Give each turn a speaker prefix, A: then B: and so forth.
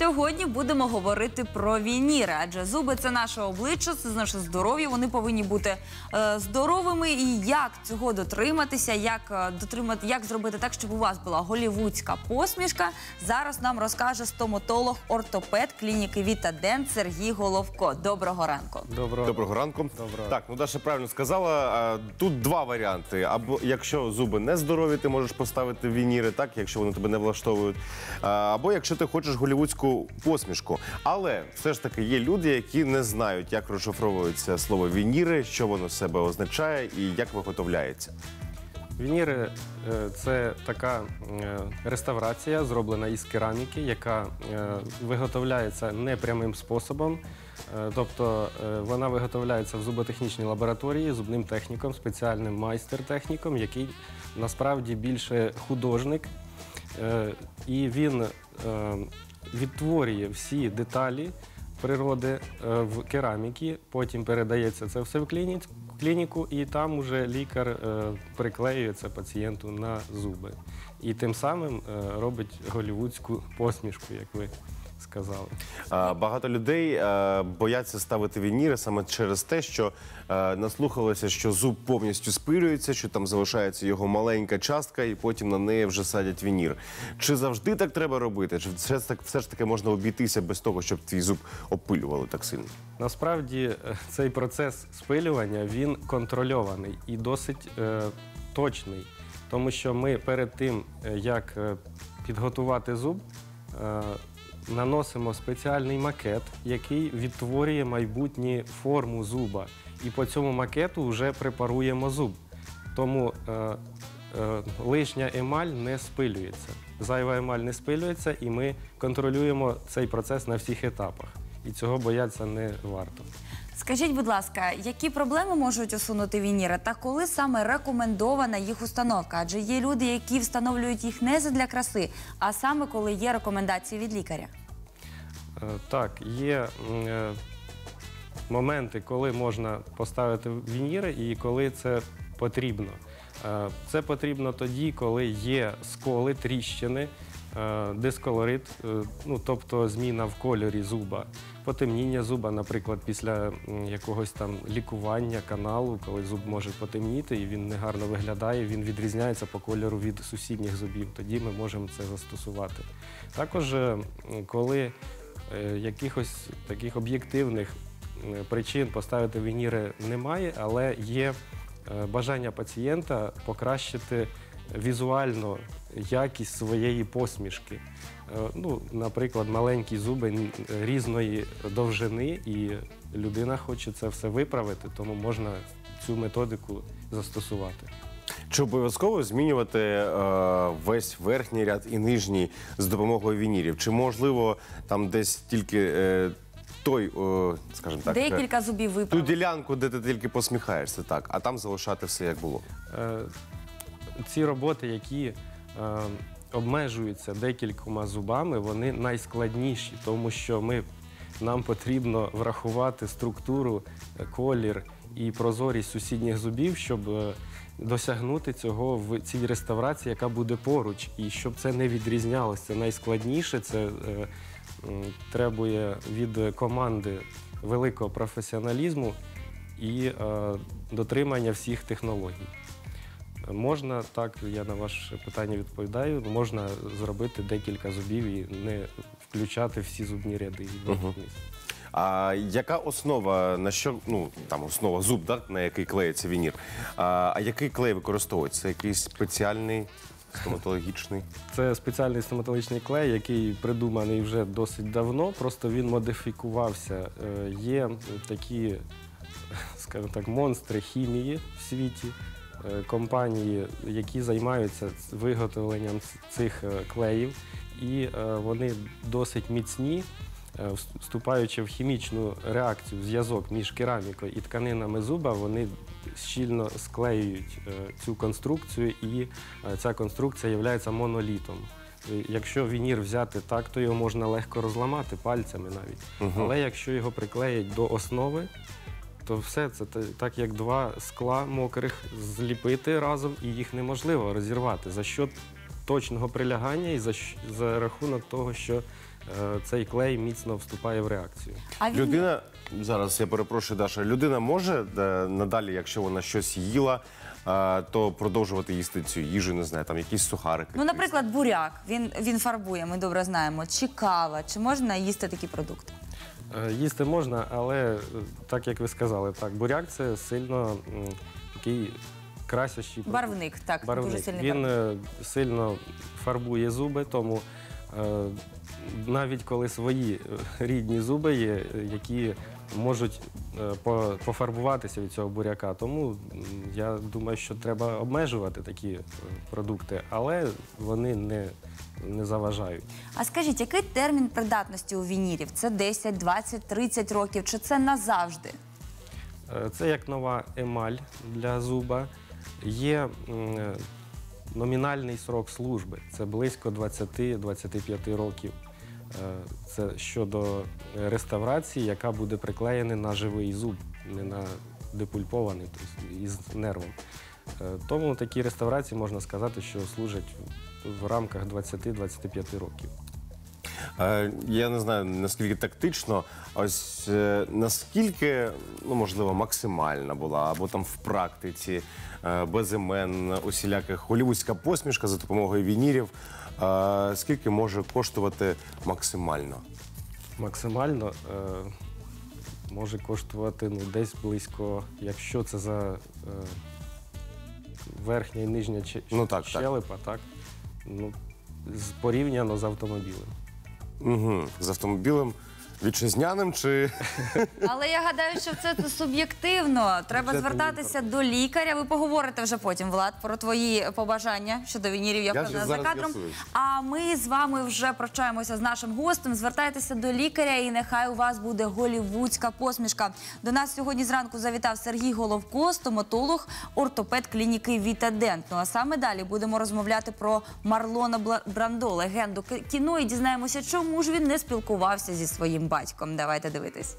A: Сьогодні будемо говорити про вініри, адже зуби це наше обличчя, це наше здоров'я. Вони повинні бути е, здоровими. І як цього дотриматися, як е, дотримати, як зробити так, щоб у вас була голівудська посмішка. Зараз нам розкаже стоматолог, ортопед клініки Вітадент Сергій Головко. Доброго ранку.
B: Доброго.
C: Доброго ранку.
B: Доброго.
C: Так, ну Даша правильно сказала. Тут два варіанти. Або якщо зуби не здорові, ти можеш поставити вініри, так, якщо вони тебе не влаштовують. Або якщо ти хочеш голівудську посмішку. Але все ж таки є люди, які не знають, як розшифровується слово вініри, що воно себе означає і як виготовляється.
B: Вініри е, це така е, реставрація, зроблена із кераміки, яка е, виготовляється непрямим способом. Тобто вона виготовляється в зуботехнічній лабораторії зубним техніком, спеціальним майстер-техніком, який насправді більше художник. І він відтворює всі деталі природи е, в кераміки, потім передається це все в клініку, і там уже лікар е, приклеює це пацієнту на зуби. І тим самим е, робить голівудську посмішку, як ви сказали.
C: А, Багато людей е, бояться ставити вініри саме через те, що е, наслухалося, що зуб повністю спилюється, що там залишається його маленька частка, і потім на неї вже садять вінір. Чи завжди так треба робити? Чи все, ж так- все ж таки можна обійтися без того, щоб твій зуб опилювали так сильно?
B: Насправді е, цей процес спилювання він контрольований і досить е, точний, тому що ми перед тим, як підготувати зуб, наносимо спеціальний макет, який відтворює майбутню форму зуба. І по цьому макету вже препаруємо зуб. Тому е, е, лишня емаль не спилюється. Зайва емаль не спилюється, і ми контролюємо цей процес на всіх етапах. І цього боятися не варто.
A: Скажіть, будь ласка, які проблеми можуть усунути вініри та коли саме рекомендована їх установка? Адже є люди, які встановлюють їх не задля краси, а саме коли є рекомендації від лікаря.
B: Е, Так, є е, моменти, коли можна поставити вініри і коли це потрібно. Е, Це потрібно тоді, коли є сколи, тріщини, дисколорит, ну, тобто зміна в кольорі зуба, потемніння зуба, наприклад, після якогось там лікування каналу, коли зуб може потемніти і він негарно виглядає, він відрізняється по кольору від сусідніх зубів. Тоді ми можемо це застосувати. Також, коли якихось таких об'єктивних е, причин поставити вініри немає, але є е, бажання пацієнта покращити візуально якість своєї посмішки. Е, Ну, наприклад, маленькі зуби різної довжини, і людина хоче це все виправити, тому можна цю методику застосувати.
C: Чи обов'язково змінювати е, весь верхній ряд і нижній з допомогою вінірів? Чи можливо там десь тільки е, той, е, скажімо так, е,
A: Декілька зубів
C: ту
A: виправили.
C: ділянку, де ти тільки посміхаєшся, так, а там залишати все як було?
B: Е, ці роботи, які е, обмежуються декількома зубами, вони найскладніші, тому що ми, нам потрібно врахувати структуру, е, колір і прозорість сусідніх зубів, щоб е, досягнути цього в цій реставрації, яка буде поруч, і щоб це не відрізнялося. Це найскладніше, це е, требує від команди великого професіоналізму і е, дотримання всіх технологій. Можна так, я на ваше питання відповідаю. Можна зробити декілька зубів і не включати всі зубні ряди. вниз.
C: А яка основа на що ну там основа зуб, так, на який клеїться вінір? А, а який клей використовується? Якийсь спеціальний стоматологічний?
B: Це спеціальний стоматологічний клей, який придуманий вже досить давно. Просто він модифікувався. Е, Є такі, скажімо так, монстри хімії в світі. е, Компанії, які займаються виготовленням цих е, клеїв, і вони досить міцні, вступаючи в хімічну реакцію, зв'язок між керамікою і тканинами зуба, вони щільно склеюють е, цю конструкцію, і е, ця конструкція є монолітом. Е, Якщо вінір взяти так, то його можна легко розламати пальцями навіть. Але якщо його приклеять до основи, то все це так як два скла мокрих зліпити разом, і їх неможливо розірвати за що точного прилягання і за, за рахунок того, що е, цей клей міцно вступає в реакцію.
A: А він
C: Людина зараз я перепрошую, Даша. Людина може е, надалі, якщо вона щось їла, е, то продовжувати їсти цю їжу, не знаю, там якісь сухарики.
A: Ну, наприклад, буряк, він, він фарбує, ми добре знаємо. Чи кава, чи можна їсти такі продукти?
B: Е, Їсти можна, але е, так як ви сказали, так, буряк це сильно м, такий красящий продукт.
A: Барвник, так,
B: Барвник.
A: дуже сильний
B: Він
A: барвник.
B: е, сильно фарбує зуби, тому е, навіть коли свої е, рідні зуби є, е, які можуть е, по- пофарбуватися від цього буряка. Тому я думаю, що треба обмежувати такі продукти, але вони не, не заважають.
A: А скажіть, який термін придатності у вінірів? Це 10, 20, 30 років, чи це назавжди?
B: Е, Це як нова емаль для зуба. Є м, номінальний срок служби. Це близько 20-25 років. Е, Це щодо реставрації, яка буде приклеєна на живий зуб, не на депульпований, тобто із нервом. Е, Тому такі реставрації можна сказати, що служать в рамках 20-25 років.
C: Е, Я не знаю наскільки тактично, ось е, наскільки ну можливо максимальна була, або там в практиці е, без імен усіляких голівудська посмішка за допомогою вінірів. е, Скільки може коштувати максимально?
B: Максимально е, може коштувати ну, десь близько, якщо це за е, верхня і нижня
C: Ну, так, так.
B: щелепа, так. Ну, порівняно з автомобілем.
C: Угу. З автомобілем вітчизняним чи
A: Але я гадаю, що це суб'єктивно. Треба
B: Це
A: звертатися до лікаря. Ви поговорите вже потім, Влад, про твої побажання щодо вінірів. Я
C: Я
A: впевнена за
C: зараз
A: кадром.
C: з'ясую.
A: А ми з вами вже прощаємося з нашим гостем. Звертайтеся до лікаря, і нехай у вас буде голівудська посмішка. До нас сьогодні зранку завітав Сергій Головко, стоматолог, ортопед клініки Вітадент. Ну а саме далі будемо розмовляти про Марлона Бла- Брандо, легенду ки- кіно, і дізнаємося, чому ж він не спілкувався зі своїм батьком. Давайте дивитись.